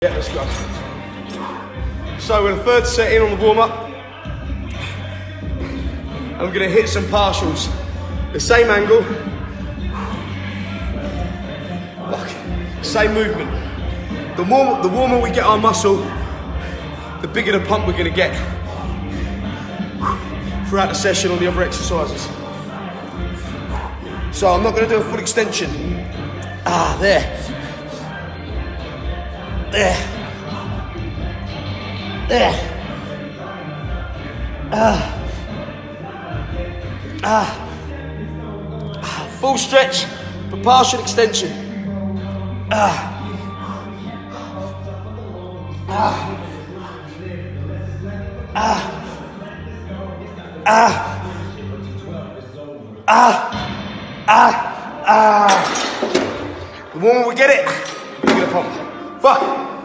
Yeah, let's go. So we're in the third set in on the warm up. I'm gonna hit some partials. The same angle. Fuck. Same movement. The more the warmer we get our muscle, the bigger the pump we're gonna get throughout the session on the other exercises. So I'm not gonna do a full extension. Ah, there. Ah. Ah. ah. Full stretch for partial extension. Ah. Ah. Ah. Ah. Ah. Ah. Ah. The moment we get it, we're gonna pump. 放。